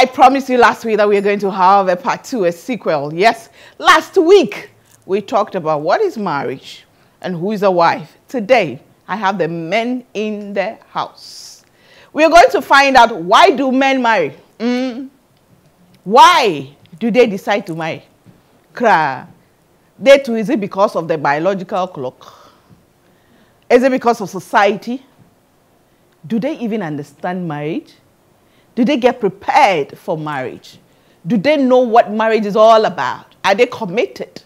I promised you last week that we are going to have a part two, a sequel. Yes, last week we talked about what is marriage and who is a wife. Today, I have the men in the house. We are going to find out why do men marry? Mm. Why do they decide to marry? Kra. They too, is it because of the biological clock? Is it because of society? Do they even understand marriage? Do they get prepared for marriage? Do they know what marriage is all about? Are they committed?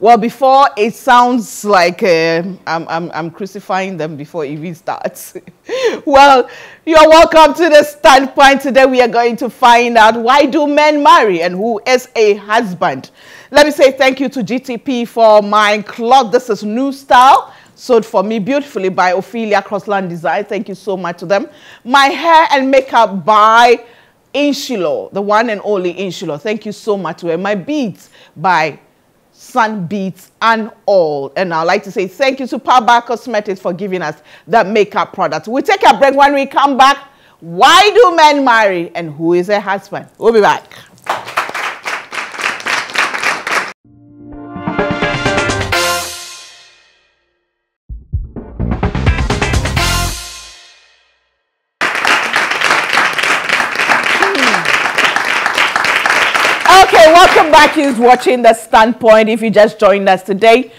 Well, before it sounds like uh, I'm, I'm, I'm crucifying them before it even starts. well, you're welcome to the standpoint. Today we are going to find out why do men marry and who is a husband. Let me say thank you to GTP for my cloth. This is new style sewed for me beautifully by Ophelia Crossland Design. Thank you so much to them. My hair and makeup by Inshilo, the one and only Inshilo. Thank you so much to her. My beads by Sun Beats and all. And I'd like to say thank you to Power Cosmetics for giving us that makeup product. We take a break when we come back. Why do men marry and who is a husband? We'll be back. Welcome back. Who's watching the Standpoint? If you just joined us today,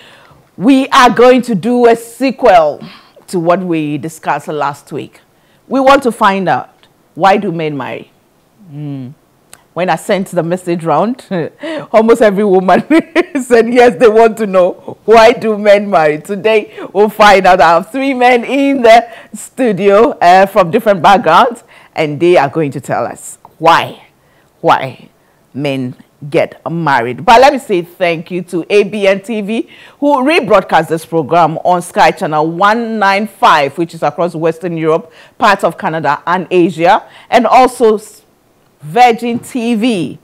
we are going to do a sequel to what we discussed last week. We want to find out why do men marry? Mm. When I sent the message round, almost every woman said yes, they want to know why do men marry. Today we'll find out. I have three men in the studio uh, from different backgrounds, and they are going to tell us why, why men get married. But let me say thank you to ABN TV who rebroadcast this program on Sky Channel 195, which is across Western Europe, parts of Canada and Asia, and also Virgin TV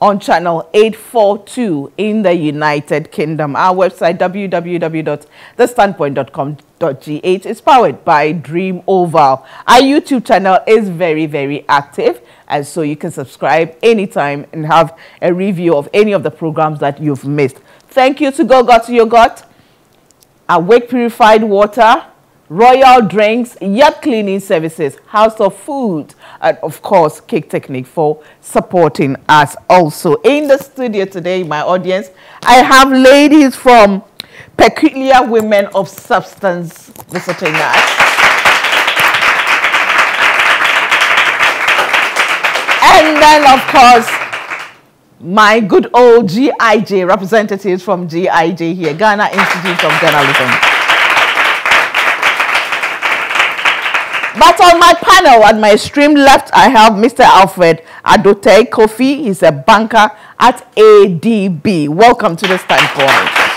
on channel 842 in the United Kingdom. Our website, www.thestandpoint.com.gh, is powered by Dream Oval. Our YouTube channel is very, very active, and so you can subscribe anytime and have a review of any of the programs that you've missed. Thank you to Go Got Yogurt, Awake Purified Water, Royal Drinks, Yacht Cleaning Services, House of Food, and of course, Cake Technique for supporting us also. In the studio today, my audience, I have ladies from Peculiar Women of Substance visiting us. And then, of course, my good old GIJ representatives from GIJ here, Ghana Institute of Journalism. But on my panel, at my extreme left, I have Mr. Alfred Adote Kofi. He's a banker at ADB. Welcome to the standpoint.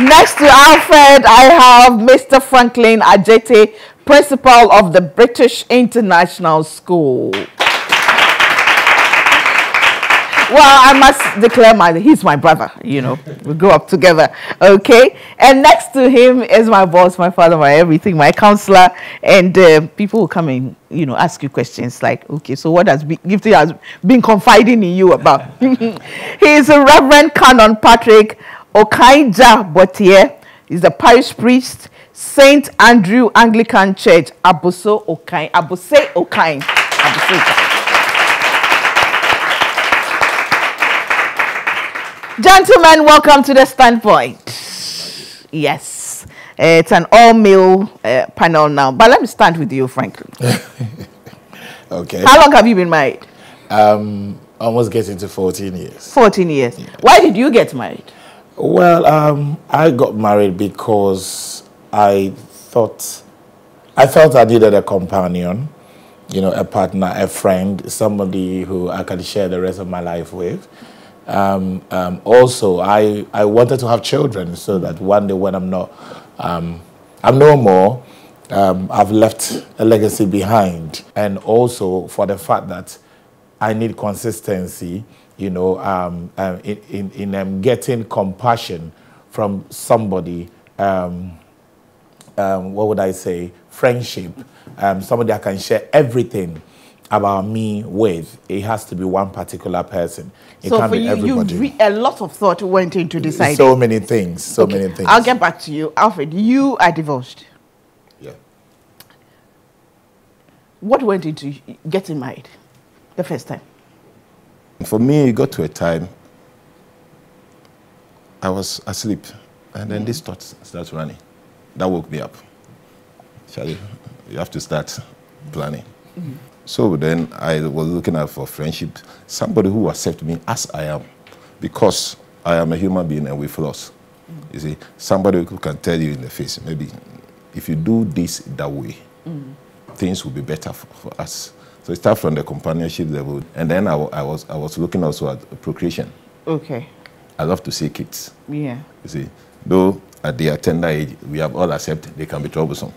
Next to Alfred, I have Mr. Franklin Ajete, principal of the British International School. Well, I must declare my, he's my brother, you know. We grew up together, okay? And next to him is my boss, my father, my everything, my counselor. And uh, people will come and, you know, ask you questions like, okay, so what has Gifty has been confiding in you about? he is a Reverend Canon Patrick Okaija Botier. He's the parish priest, St. Andrew Anglican Church, Abossey Okai, Abossey Okai. Abossey Okai. Gentlemen, welcome to the standpoint. Yes, uh, it's an all-male uh, panel now. But let me start with you, Franklin. okay. How long have you been married? Um, almost getting to 14 years. 14 years. Yeah. Why did you get married? Well, um, I got married because I thought, I felt I needed a companion, you know, a partner, a friend, somebody who I could share the rest of my life with. Um, um, also, I, I wanted to have children so that one day when I'm not, um, I'm no more, um, I've left a legacy behind. And also for the fact that I need consistency, you know, um, uh, in, in, in um, getting compassion from somebody um, what would I say, friendship, um, somebody I can share everything about me with, it has to be one particular person. It so can't for be you, everybody. you re- a lot of thought went into deciding. so many things, so Okay, many things. I'll get back to you, Alfred. You are divorced. yeah. What went into getting married the first time? For me, it got to a time I was asleep, and then this thought starts running. That woke me up. Charlie, you have to start planning. Mm-hmm. So then I was looking out for friendship, somebody who accepts me as I am, because I am a human being and we flaws. Mm-hmm. You see, somebody who can tell you in the face, maybe if you do this that way, mm-hmm. things will be better for, for us. So it starts from the companionship level, and then I, I was I was looking also at procreation. Okay. I love to see kids. Yeah. You see, though at their tender age, we have all accepted they can be troublesome,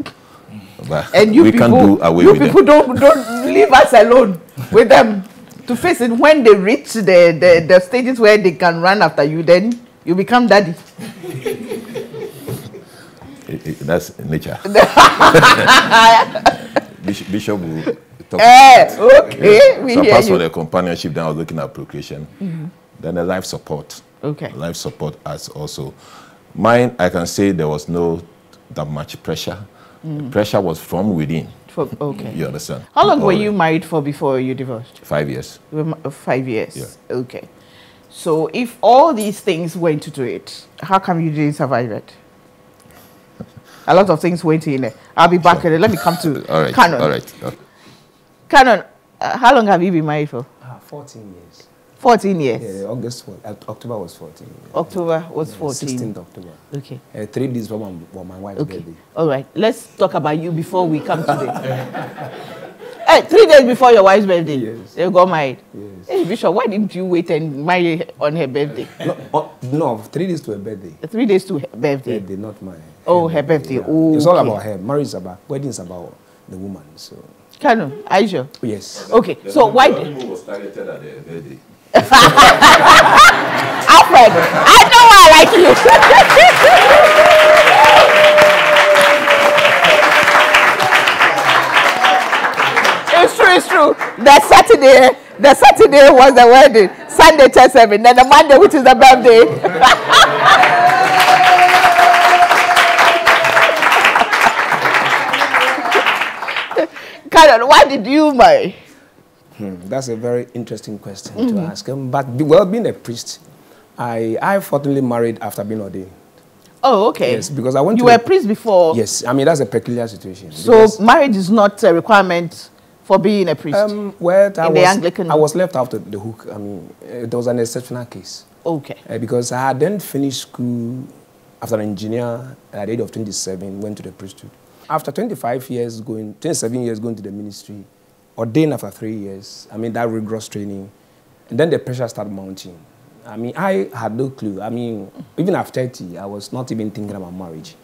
but And you we people, can't do away you with people them. don't don't leave us alone with them to face it. When they reach the, the the stages where they can run after you, then you become daddy. It- it- that's nature. Bishop, Bishop will talk. Eh, okay, we so hear apart from you. the companionship, then I was looking at procreation. Then the life support. Okay. Life support as also. Mine, I can say there was no that much pressure. The pressure was from within. For- okay. You understand? How long were you married for before you divorced? Five years. You were ma- uh, Five years. Yeah. Okay. So if all these things went into it, how come you didn't survive it? A lot of things went in it. I'll be back. Let me come to All right. Canon. All right. Uh, Canon, uh, how long have you been married for? Ah, 14 years. 14 years. Yeah, August, was- uh, October was 14. yeah. October was Yeah, 14. 16th October. Okay. Uh, three days before my, for my wife's Okay. birthday. All right. Let's talk about you before we come to the. hey, three days before your wife's birthday, Yes. you got married. Yes. Hey, Bishop, why didn't you wait and marry her on her birthday? No, oh, no, three days to her birthday. Three days to her birthday. Birthday, not mine. Oh, her birthday. It's all Okay. about her. Marriage is about, wedding is about the woman. So, Canon, are you sure? yes. Okay. So why, was targeted at the birthday. Alfred? I know I like you. it's true. It's true. The Saturday, the Saturday was the wedding. Sunday, test seven. Then the Monday, which is the birthday. Canon, why did you marry? Hmm, that's a very interesting question to ask. Um, but, be- well, being a priest, I, I fortunately married after being ordained. Oh, okay. Yes, because I went You to were a- priest before. Yes, I mean, that's a peculiar situation. So marriage is not a requirement for being a priest. Um, well, I In the was, Anglican- I was left out of the hook. I mean, it was an exceptional case okay. uh, because I had then finished school after an engineer at the age of 27, went to the priesthood. After 25 years going, 27 years going to the ministry, ordained after three years. I mean, that rigorous training, and then the pressure started mounting. I mean, I had no clue. I mean, even after 30, I was not even thinking about marriage.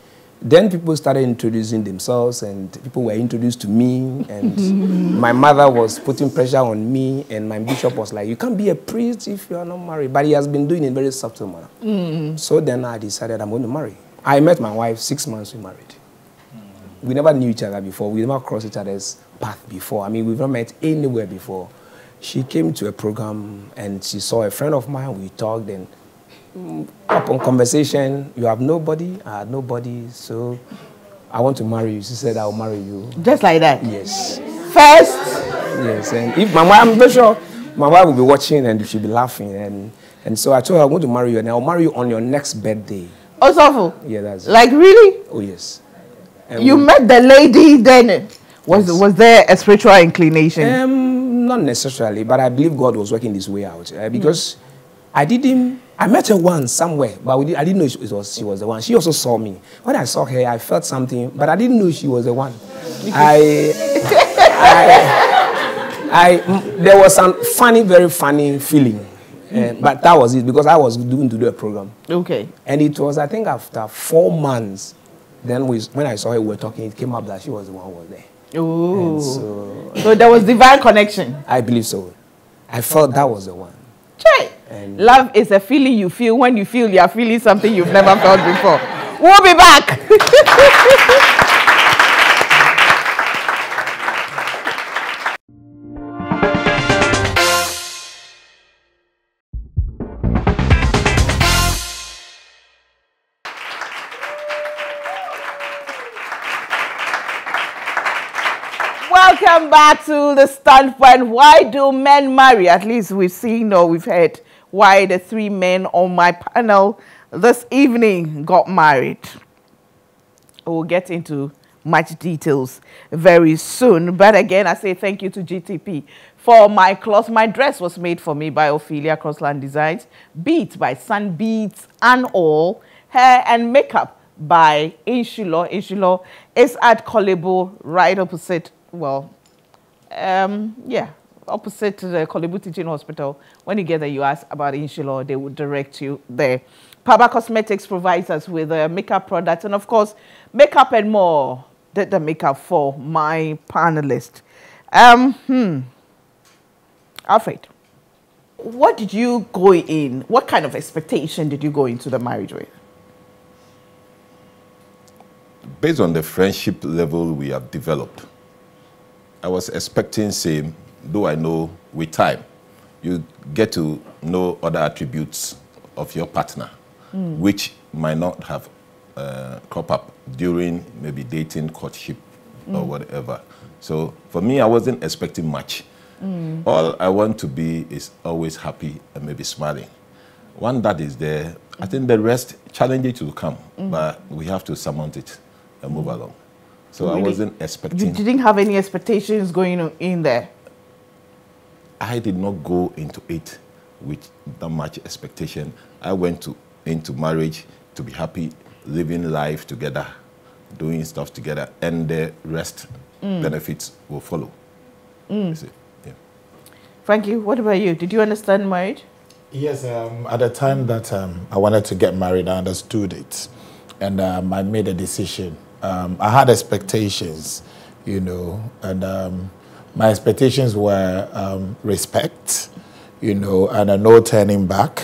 Then people started introducing themselves, and people were introduced to me, and my mother was putting pressure on me, and my bishop was like, "You can't be a priest if you are not married." But he has been doing it in a very subtle manner. Mm. So then I decided I'm going to marry. I met my wife six months we married. We never knew each other before. We never crossed each other's path before. I mean, we've not met anywhere before. She came to a program and she saw a friend of mine. We talked and mm, upon conversation, you have nobody. I had nobody. So I want to marry you. She said, I'll marry you. Just like that. Yes. First, Yes. And if my wife, I'm very sure my wife will be watching and she'll be laughing. And, and so I told her, I'm going to marry you and I'll marry you on your next birthday. Osofo. Yeah, that's it. Like really? Oh, yes. And You we- met the lady then. Was Yes. was there a spiritual inclination? Um, not necessarily, but I believe God was working this way out uh, because I didn't. I met her once somewhere, but we did, I didn't know it was she was the one. She also saw me. When I saw her, I felt something, but I didn't know she was the one. I, I, I, mm, there was some funny, very funny feeling, uh, but that was it because I was doing to do a program, okay. and it was I think after four months, then we, when I saw her, we were talking. It came up that she was the one who was there. And So, so there was divine connection. I believe so. I felt that was the one. And- Love is a feeling you feel when you feel you are feeling something you've never felt before. We'll be back. Welcome back to the standpoint. Why do men marry? At least we've seen or we've heard why the three men on my panel this evening got married. We'll get into much details very soon. But again, I say thank you to GTP for my cloth. My dress was made for me by Ophelia Crossland Designs, Beats by Sun Beats and All, hair and makeup by Inshilo. Inshilo is at Korle right opposite, well, um, yeah, opposite to the Korle Bu Teaching Hospital. When you get there, you ask about Inshilo, they will direct you there. Paba Cosmetics provides us with uh, makeup products and, of course, makeup and more. Did the makeup for my panelist. Um, hmm. Alfred, what did you go in? What kind of expectation did you go into the marriage with? based on the friendship level we have developed, I was expecting same, though I know with time, you get to know other attributes of your partner, mm. which might not have uh, crop up during maybe dating, courtship, mm. or whatever. So for me, I wasn't expecting much. Mm. All I want to be is always happy and maybe smiling. One that is there, I think the rest challenges to come, mm. but we have to surmount it and move along. So really? I wasn't expecting. You didn't have any expectations going in there? I did not go into it with that much expectation. I went to into marriage to be happy, living life together, doing stuff together, and the rest mm. benefits will follow. Mm. Yeah. Frankie, what about you? Did you understand marriage? Yes, um, at the time that um, I wanted to get married, I understood it. And um, I made a decision um, I had expectations, you know, and um, my expectations were um, respect, you know, and a no turning back.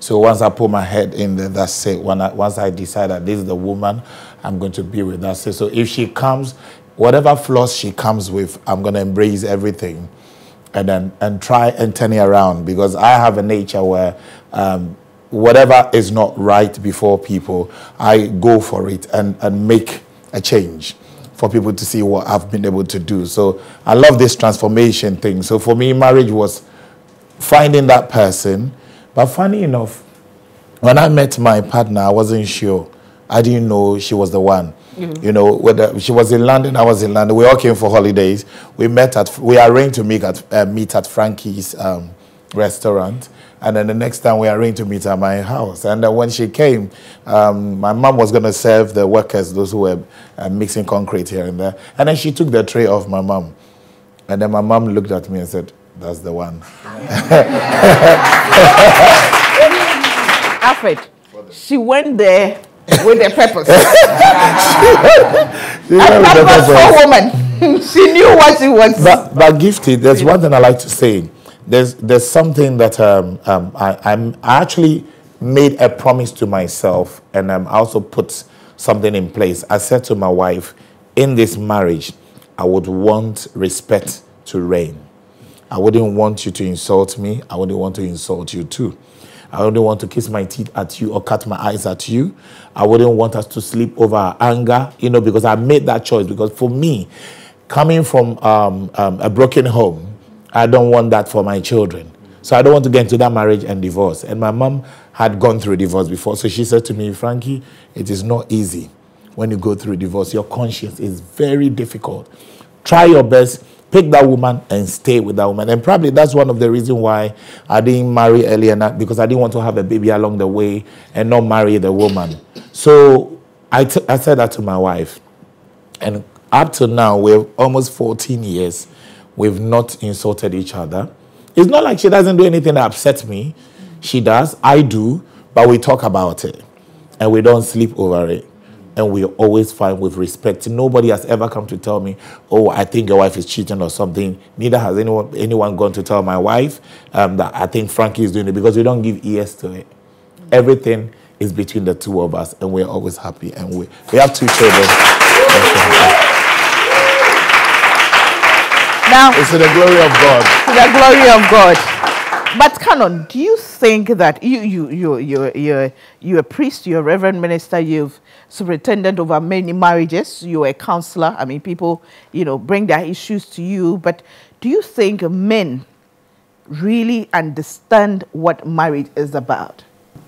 So once I put my head in there, that's it. When I, once I decide that this is the woman I'm going to be with, that's it. So if she comes, whatever flaws she comes with, I'm going to embrace everything and then and try and turn it around because I have a nature where um, whatever is not right before people, I go for it and, and make a change for people to see what I've been able to do. So I love this transformation thing. So for me, marriage was finding that person. But funny enough, when I met my partner, I wasn't sure. I didn't know she was the one. Mm-hmm. You know, whether she was in London, I was in London. We all came for holidays. We met at, we arranged to meet at, uh, meet at Frankie's um, restaurant. And then the next time we arranged to meet at my house. And then when she came, um, my mom was going to serve the workers, those who were uh, mixing concrete here and there. And then she took the tray off my mom. And then my mom looked at me and said, that's the one. Alfred, she went there with a purpose. she, she a purposeful woman. she knew what she was. But, but Gifty, there's one thing I like to say there's there's something that um, um, I, I'm I actually made a promise to myself, and um, I also put something in place. I said to my wife, in this marriage, I would want respect to reign. I wouldn't want you to insult me. I wouldn't want to insult you too. I wouldn't want to kiss my teeth at you or cut my eyes at you. I wouldn't want us to sleep over anger, you know, because I made that choice. Because for me, coming from um, um, a broken home, I don't want that for my children. So I don't want to get into that marriage and divorce. And my mom had gone through divorce before. So she said to me, Frankie, it is not easy when you go through divorce. Your conscience is very difficult. Try your best, pick that woman and stay with that woman. And probably that's one of the reasons why I didn't marry earlier, because I didn't want to have a baby along the way and not marry the woman. So I, I said that to my wife. And up to now, we're almost 14 years We've not insulted each other. It's not like she doesn't do anything that upsets me. She does. I do. But we talk about it. And we don't sleep over it. And we're always fine with respect. Nobody has ever come to tell me, oh, I think your wife is cheating or something. Neither has anyone anyone gone to tell my wife um, that I think Frankie is doing it because we don't give ears to it. Everything is between the two of us, and we're always happy. And we, we have two children. Now, it's to the glory of God. To the glory of God. But Canon, do you think that you you you you you you're a priest, you're a reverend minister, you've superintendent over many marriages. You're a counselor. I mean, people, you know, bring their issues to you. But do you think men really understand what marriage is about?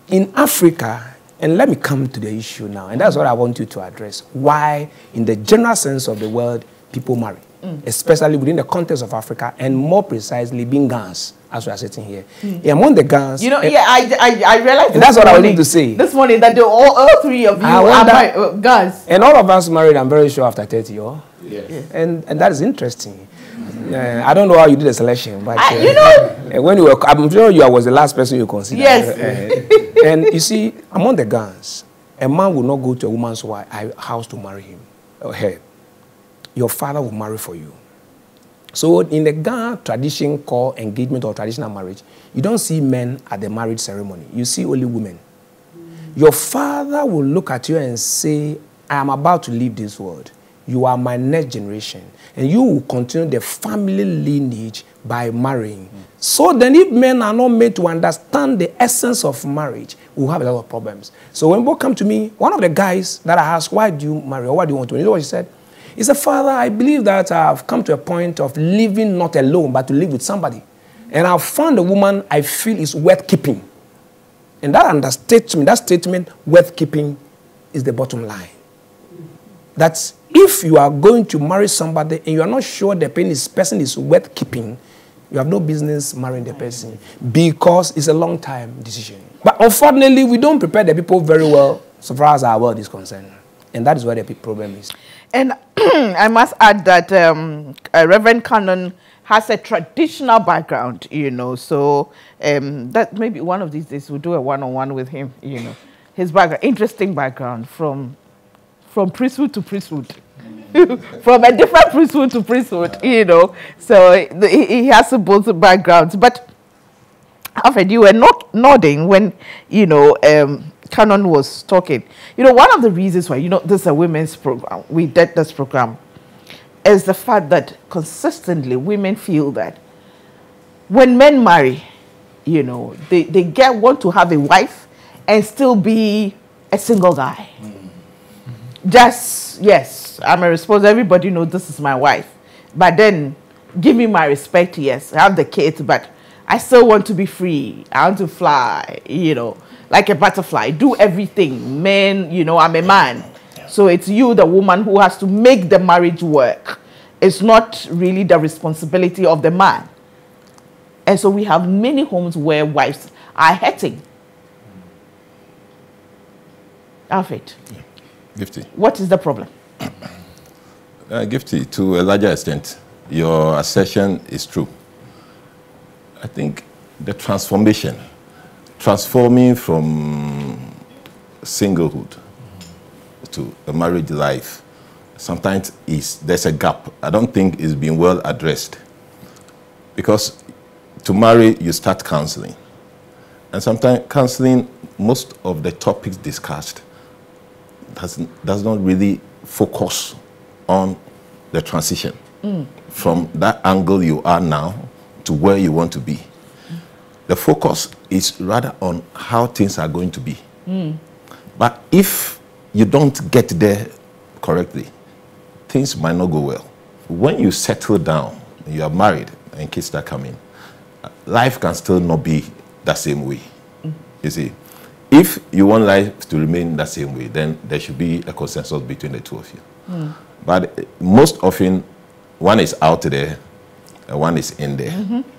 In Africa, and let me come to the issue now, and that's what I want you to address. Why, in the general sense of the word, people marry, mm. especially within the context of Africa, and more precisely, being Gans, as we are sitting here. Mm. Among the Gans. You know, yeah, I, I, I realized That's what morning, I wanted to say. This morning, that all, all three of you I are my, uh, Gans. And all of us married, I'm very sure, after 30 or. Yes. And, and that is interesting. Uh, I don't know how you did the selection, but uh, you know, when you were, I'm sure you was the last person you considered. Yes. Uh, and you see, among the Gans, a man will not go to a woman's house to marry him or her. Your father will marry for you. So in the Ghana tradition called engagement or traditional marriage, you don't see men at the marriage ceremony. You see only women. Your father will look at you and say, I am about to leave this world. You are my next generation. And you will continue the family lineage by marrying. Mm. So then, if men are not made to understand the essence of marriage, we'll have a lot of problems. So when people come to me, one of the guys that I asked, why do you marry or why do you want to? You know what he said? He said, Father, I believe that I've come to a point of living not alone, but to live with somebody. And I've found a woman I feel is worth keeping. And that understatement, that statement, worth keeping, is the bottom line. That if you are going to marry somebody and you are not sure the person is worth keeping, you have no business marrying the person because it's a long time decision. But unfortunately, we don't prepare the people very well so far as our world is concerned. And that is where the problem is. And I must add that um, uh, Reverend Canon has a traditional background, you know, so um, that maybe one of these days we'll do a one-on-one -on -one with him, you know. His background, interesting background from from priesthood to priesthood. from a different priesthood to priesthood, you know. So he, he has both backgrounds. But Alfred, you were not nodding when, you know, um, Canon was talking. You know, one of the reasons why, you know, this is a women's program, we did this program, is the fact that consistently women feel that when men marry, you know, they, they get want to have a wife and still be a single guy. Mm just yes i'm a responsible everybody knows this is my wife but then give me my respect yes i have the kids but i still want to be free i want to fly you know like a butterfly do everything men you know i'm a man so it's you the woman who has to make the marriage work it's not really the responsibility of the man and so we have many homes where wives are hurting Alfred. Yeah. Gifty. What is the problem? Uh, Gifty, to a larger extent, your assertion is true. I think the transformation, transforming from singlehood to a married life, sometimes is there's a gap. I don't think it's been well addressed. Because to marry, you start counseling. And sometimes counseling, most of the topics discussed does, does not really focus on the transition mm. from that angle you are now to where you want to be. The focus is rather on how things are going to be. Mm. But if you don't get there correctly, things might not go well. When you settle down, you are married, and kids start coming, life can still not be the same way. Mm. You see, if you want life to remain the same way, then there should be a consensus between the two of you. Mm. But most often, one is out there, and one is in there. Mm -hmm.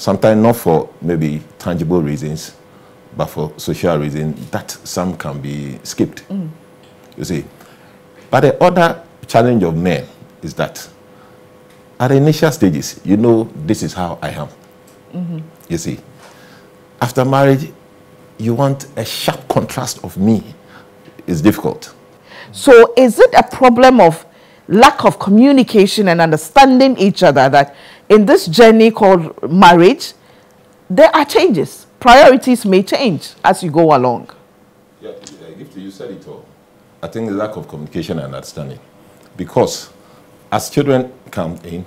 Sometimes not for maybe tangible reasons, but for social reasons that some can be skipped. Mm. You see. But the other challenge of men is that at the initial stages, you know, this is how I am. -hmm. You see. After marriage, you want a sharp contrast of me is difficult. So is it a problem of lack of communication and understanding each other that in this journey called marriage, there are changes. Priorities may change as you go along. Yeah, you said it all. I think the lack of communication and understanding. Because as children come in,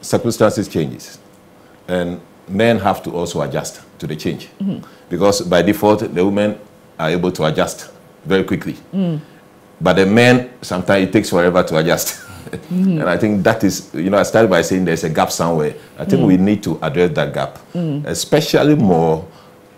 circumstances changes. And men have to also adjust to the change. Mm -hmm. Because by default, the women are able to adjust very quickly. Mm. But the men, sometimes it takes forever to adjust. Mm. and I think that is, you know, I started by saying there's a gap somewhere. I think mm. we need to address that gap, mm. especially more,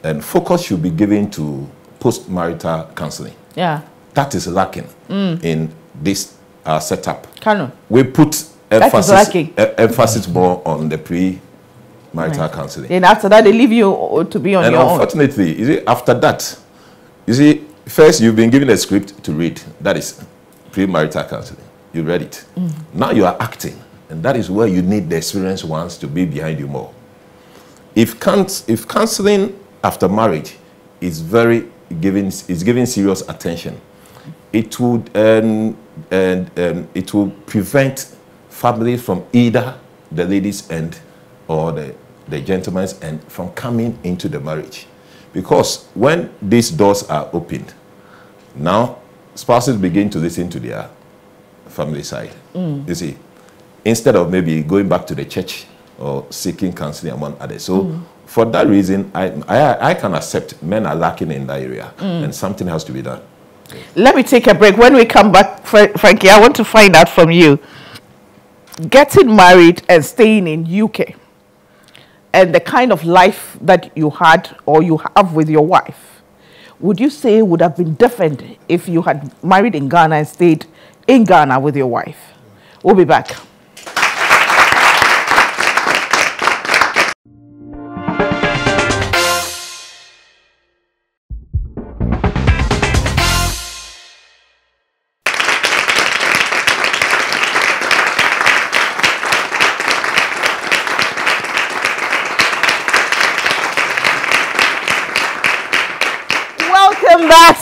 and focus should be given to post-marital counseling. Yeah. That is lacking mm. in this uh, setup. Canon. We put emphasis, emphasis more on the pre-marital right. counseling. Then after that, they leave you to be on and your unfortunately, own. you see, after that, you see, first you've been given a script to read. That is pre-marital counseling. You read it. Mm. Now you are acting, and that is where you need the experienced ones to be behind you more. If, if counseling after marriage is very giving, is giving serious attention, it would um, and um, it will prevent families from either the ladies' end or the, the gentleman's end from coming into the marriage. Because when these doors are opened, now spouses begin to listen to their family side. Mm. You see, instead of maybe going back to the church or seeking counseling among others. So mm. for that reason, I, I, I, can accept men are lacking in that area mm. and something has to be done. Let me take a break. When we come back, Frankie, I want to find out from you. Getting married and staying in UK and the kind of life that you had or you have with your wife, would you say would have been different if you had married in Ghana and stayed in Ghana with your wife? We'll be back.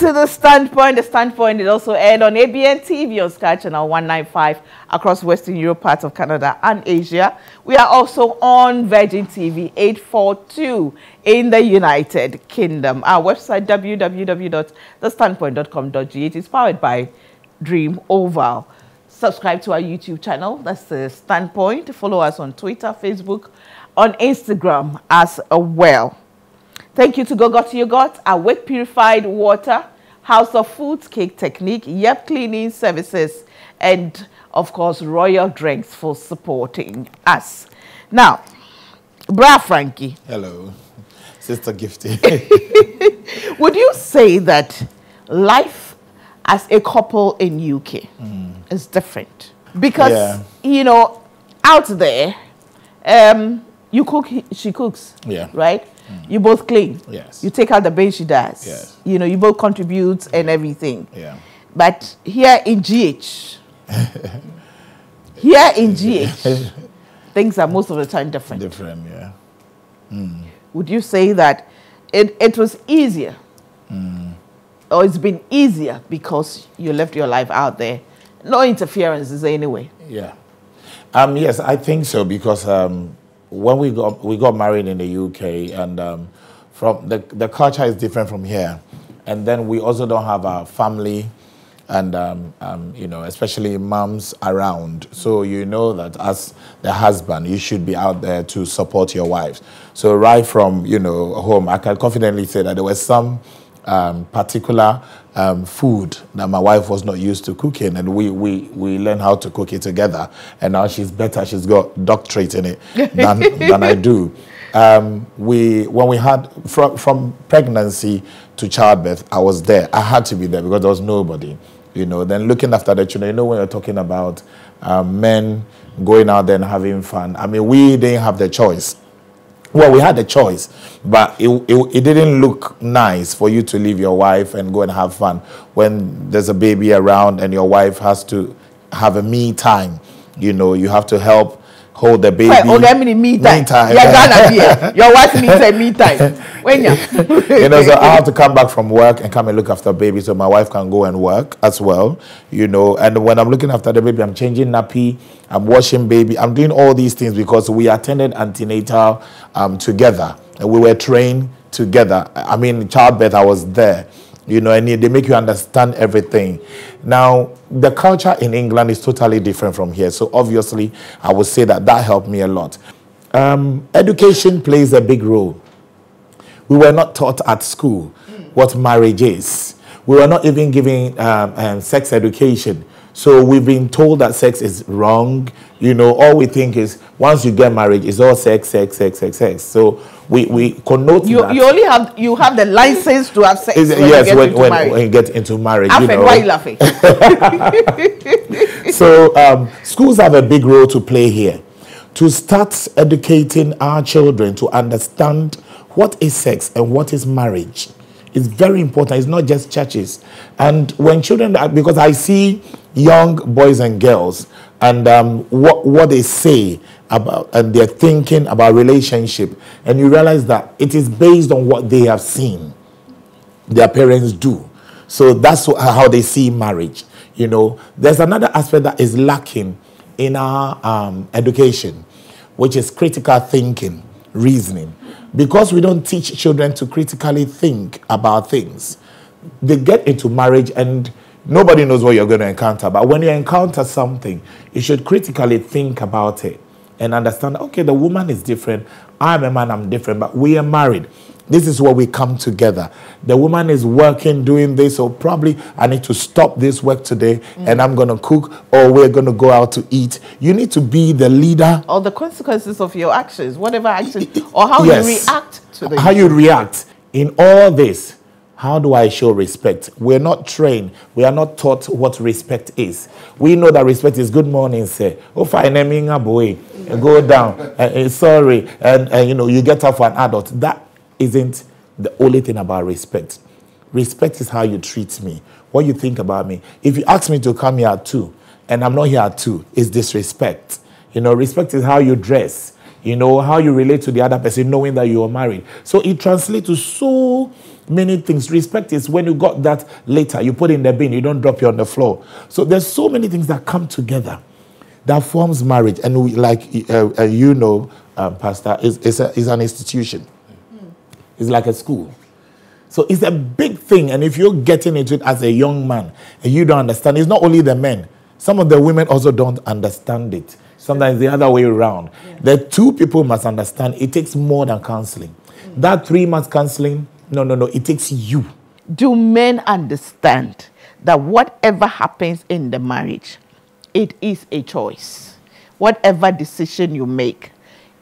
To the standpoint. The standpoint is also aired on ABN TV on Sky Channel 195 across Western Europe, parts of Canada and Asia. We are also on Virgin TV 842 in the United Kingdom. Our website www.thestandpoint.com.gh It is powered by Dream Oval. Subscribe to our YouTube channel. That's the Standpoint. Follow us on Twitter, Facebook, on Instagram as well. Thank you to Gogot Yogurt, Awake Purified Water, House of Foods, Cake Technique, Yep Cleaning Services, and of course, Royal Drinks for supporting us. Now, Bra Frankie. Hello, Sister Gifty. Would you say that life as a couple in UK mm. is different? Because, yeah. you know, out there, um, you cook, she cooks. Yeah. Right? Mm. You both clean. Yes. You take out the bench she does. Yes. You know, you both contribute and everything. Yeah. But here in GH, here in GH, things are most of the time different. Different, yeah. Mm. Would you say that it, it was easier? Mm. Or it's been easier because you left your life out there? No interferences anyway. Yeah. Um, yes, I think so because um, when we got we got married in the UK, and um, from the the culture is different from here, and then we also don't have a family, and um, um, you know especially moms around. So you know that as the husband, you should be out there to support your wives. So right from you know home, I can confidently say that there was some um, particular um, food that my wife was not used to cooking, and we, we, we learned how to cook it together. And now she's better; she's got doctorate in it than, than I do. Um, we when we had from from pregnancy to childbirth, I was there. I had to be there because there was nobody. You know, then looking after the children. You know, when you're talking about um, men going out there and having fun. I mean, we didn't have the choice well, we had a choice, but it, it, it, didn't look nice for you to leave your wife and go and have fun when there's a baby around and your wife has to have a me time. You know, you have to help hold the baby. Oh, that mean me time. Me time. Yeah, Ghana here. Your wife needs a me time. When you you know, so I have to come back from work and come and look after baby, so my wife can go and work as well. You know, and when I'm looking after the baby, I'm changing nappy, I'm washing baby, I'm doing all these things because we attended antenatal um, together and we were trained together. I mean, childbirth, I was there you know, and they make you understand everything. Now, the culture in England is totally different from here. So obviously, I would say that that helped me a lot. Um, education plays a big role. We were not taught at school what marriage is. we were not even giving um, um, sex education. So we've been told that sex is wrong. You know, all we think is once you get married, it's all sex, sex, sex, sex, sex. So we, we connote You, that. you only have you have the license to have sex Is- when yes, you get when, into when, marriage. when you get into marriage. you know. why are you laughing? so um, schools have a big role to play here to start educating our children to understand what is sex and what is marriage it's very important it's not just churches and when children because i see young boys and girls and um, what, what they say about and they're thinking about relationship and you realize that it is based on what they have seen their parents do. So that's how they see marriage. You know, there's another aspect that is lacking in our um, education, which is critical thinking, reasoning. Because we don't teach children to critically think about things, they get into marriage and nobody knows what you're going to encounter. But when you encounter something, you should critically think about it and understand okay, the woman is different. I'm a man, I'm different, but we are married. This is where we come together. The woman is working, doing this, so probably I need to stop this work today and I'm going to cook or we're going to go out to eat. You need to be the leader. Or the consequences of your actions, whatever action, or how Yes. you react to the how you react. In all this how do i show respect? We're not trained. We are not taught what respect is. We know that respect is good morning sir. Oh fine boy. Go down. And, and sorry. And, and you know you get up for an adult. That isn't the only thing about respect. Respect is how you treat me. What you think about me. If you ask me to come here at two and i'm not here at two it's disrespect. You know respect is how you dress. You know how you relate to the other person knowing that you are married. So it translates to so many things. Respect is when you got that later you put in the bin you don't drop it on the floor. So there's so many things that come together that forms marriage. And we like uh, uh, you know um, pastor a, is an institution it's like a school so it's a big thing. And if you're getting into it as a young man and you don't understand, it's not only the men. Some of the women also don't understand it. Sometimes the other way around. The two people must understand it takes more than counseling. Mm. That three months counseling, no, no, no, it takes you. do men understand that whatever happens in the marriage, it is a choice. Whatever decision you make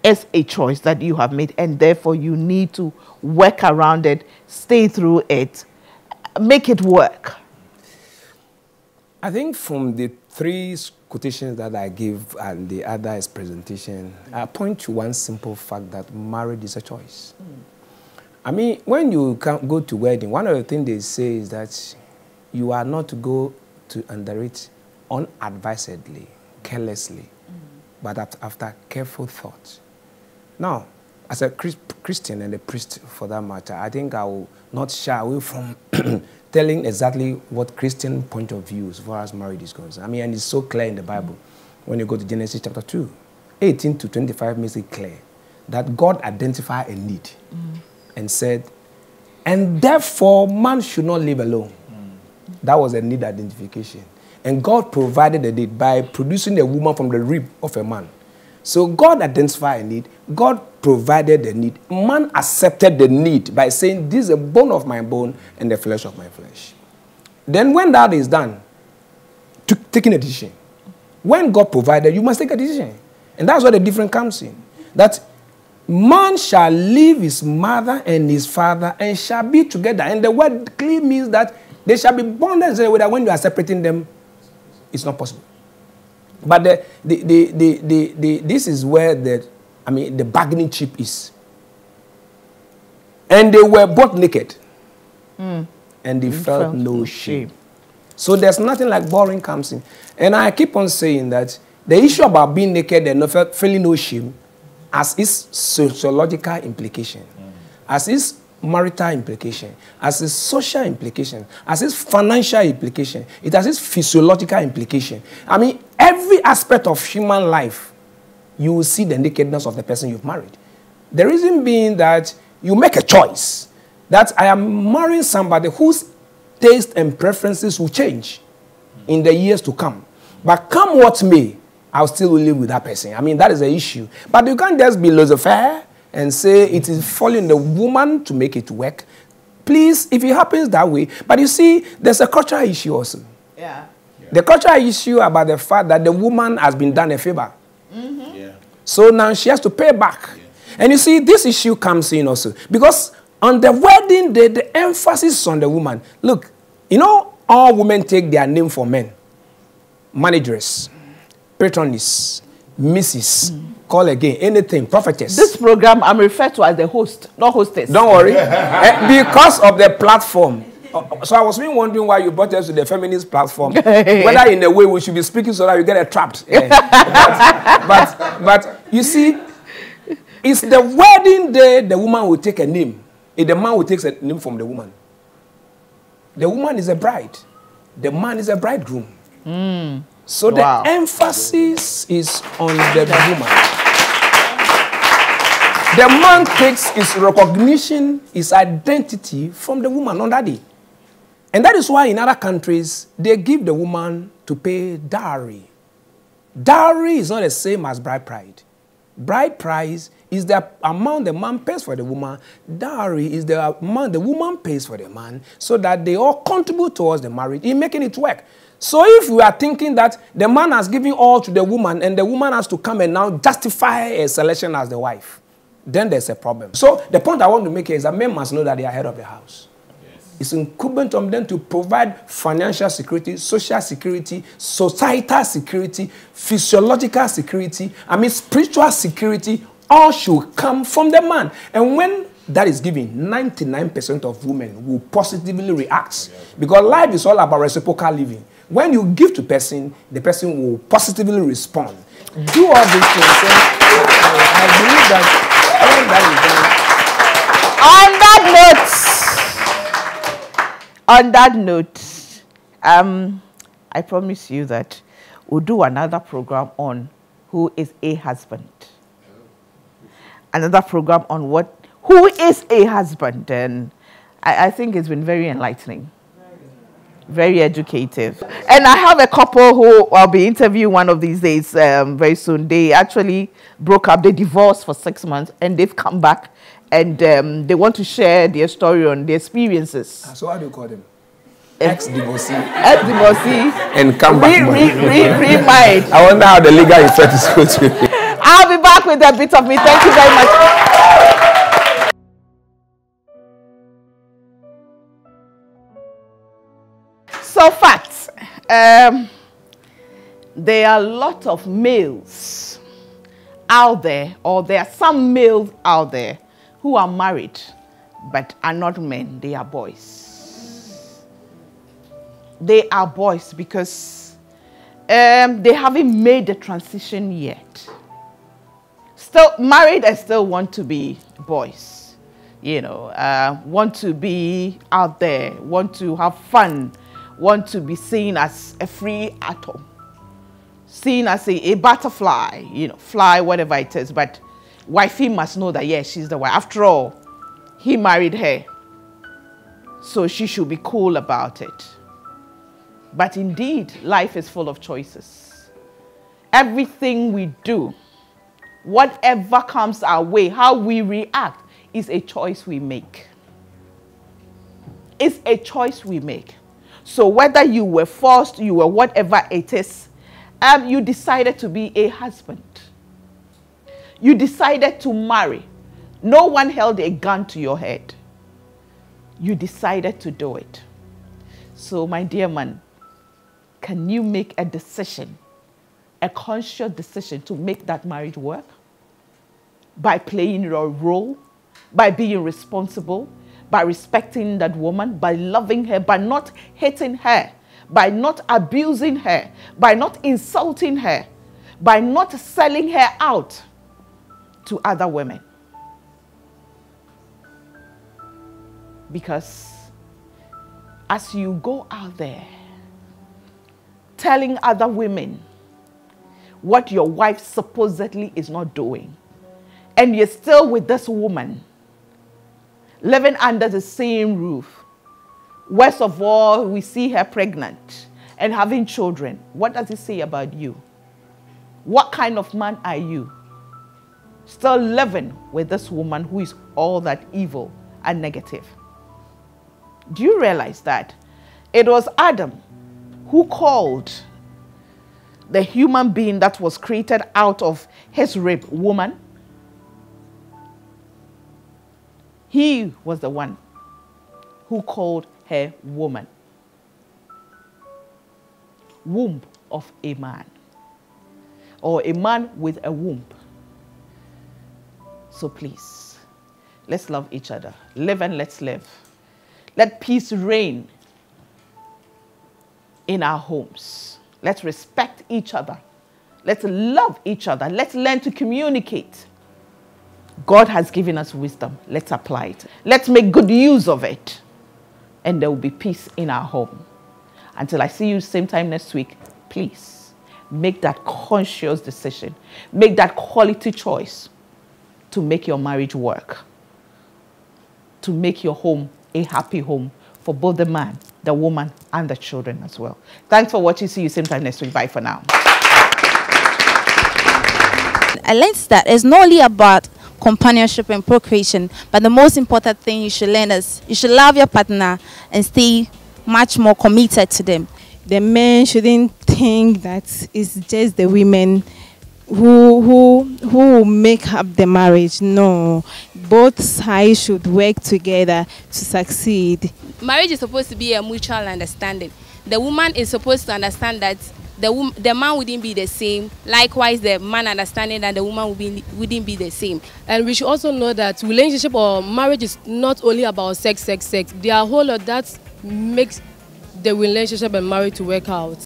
is a choice that you have made, and therefore you need to work around it, stay through it, make it work. I think from the three quotations that I give and the other is presentation, I point to one simple fact that marriage is a choice. Hmm. I mean, when you go to wedding, one of the things they say is that you are not to go to under it unadvisedly, carelessly, hmm. but after careful thought. Now, as a Christian and a priest for that matter, I think I will not shy away from telling exactly what Christian point of view as far as marriage is concerned. I mean, and it's so clear in the Bible. When you go to Genesis chapter 2, 18 to 25 makes it clear that God identified a need mm. and said, and therefore man should not live alone. Mm. That was a need identification. And God provided the need by producing a woman from the rib of a man. So God identified a need, God provided the need. Man accepted the need by saying, This is a bone of my bone and the flesh of my flesh. Then, when that is done, taking a decision. When God provided, you must take a decision. And that's where the difference comes in. That man shall leave his mother and his father and shall be together. And the word clearly means that they shall be bonded in a way that when you are separating them, it's not possible. But the, the, the, the, the, the, this is where the, I mean, the bargaining chip is. And they were both naked. Hmm. And they felt, felt no no shame. shame. So there's nothing like boring comes in. And I keep on saying that the issue about being naked and not feeling no shame has its sociological implication, hmm. as its marital implication, as its social implication, as its financial implication, it has its physiological implication. I mean, every aspect of human life, you will see the nakedness of the person you've married. The reason being that you make a choice that I am marrying somebody whose taste and preferences will change in the years to come. But come what may, I'll still live with that person. I mean, that is the issue. But you can't just be laissez faire and say it is falling the woman to make it work. Please, if it happens that way, but you see, there's a cultural issue also. Yeah. The cultural issue about the fact that the woman has been done a favor. Mm -hmm. Yeah. So now she has to pay back. And you see, this issue comes in also. Because on the wedding day, the emphasis is on the woman. Look, you know, all women take their name for men managers, patroness, Mrs. Call again, anything, prophetess. This program I'm referred to as the host, not hostess. Don't worry. Eh, because of the platform. Uh, So I was really wondering why you brought us to the feminist platform. Whether in a way we should be speaking so that you get trapped. Eh, but, but, but you see, it's the wedding day the woman will take a name. If the man will take a name from the woman. The woman is a bride. The man is a bridegroom. So the Wow. emphasis is on the woman. The man takes his recognition, his identity from the woman on that day. And that is why in other countries, they give the woman to pay dowry. Dowry is not the same as bride pride. Bride price is the amount the man pays for the woman. Dowry is the amount the woman pays for the man so that they all contribute towards the marriage in making it work. So if we are thinking that the man has given all to the woman and the woman has to come and now justify a selection as the wife, then there's a problem. So the point I want to make here is that men must know that they are head of the house. It's incumbent on them to provide financial security, social security, societal security, physiological security, I mean spiritual security, all should come from the man. And when that is given, 99% of women will positively react. Because life is all about reciprocal living. When you give to person, the person will positively respond. Do all these things. I believe that when that is done, On that note, on that note, um, I promise you that we'll do another program on who is a husband. Another program on what who is a husband, and I, I think it's been very enlightening, very educative. And I have a couple who I'll be interviewing one of these days um, very soon. They actually broke up, they divorced for six months, and they've come back and um, they want to share their story on their experiences. so how do you call them? Ex-divorcee Ex divorcee, and come back. re, money. re, re, remarried. I wonder how the legal effect is going to be. I'll be back with a bit of me. Thank you very much. So, facts. Um, there are a lot of males out there, or there are some males out there who are married but are not men, they are boys. They are boys because um, they haven't made the transition yet. Still married and still want to be boys. You know, uh, want to be out there, want to have fun, want to be seen as a free atom, seen as a, a butterfly, you know, fly, whatever it is. But wifey must know that, yes, she's the wife. After all, he married her. So she should be cool about it. But indeed, life is full of choices. Everything we do, whatever comes our way, how we react, is a choice we make. It's a choice we make. So whether you were forced, you were whatever it is, um, you decided to be a husband. You decided to marry. No one held a gun to your head. You decided to do it. So, my dear man, can you make a decision, a conscious decision to make that marriage work? By playing your role, by being responsible, by respecting that woman, by loving her, by not hating her, by not abusing her, by not insulting her, by not selling her out to other women. Because as you go out there telling other women what your wife supposedly is not doing, and you're still with this woman, living under the same roof. Worst of all, we see her pregnant and having children. What does it say about you? What kind of man are you? Still living with this woman who is all that evil and negative. Do you realize that it was Adam who called the human being that was created out of his rib woman? He was the one who called her woman. Womb of a man. Or a man with a womb. So please, let's love each other. Live and let's live. Let peace reign in our homes. Let's respect each other. Let's love each other. Let's learn to communicate. God has given us wisdom. Let's apply it. Let's make good use of it. And there will be peace in our home. Until I see you same time next week, please make that conscious decision. Make that quality choice to make your marriage work. To make your home a happy home for both the man, the woman, and the children as well. Thanks for watching. See you same time next week. Bye for now. I learned that it's not only about companionship and procreation, but the most important thing you should learn is you should love your partner and stay much more committed to them. The men shouldn't think that it's just the women who who who make up the marriage. No, both sides should work together to succeed. Marriage is supposed to be a mutual understanding. The woman is supposed to understand that the the man wouldn't be the same. Likewise, the man understanding that the woman would be, wouldn't be the same. And we should also know that relationship or marriage is not only about sex, sex, sex. There are a whole lot that makes the relationship and marriage to work out.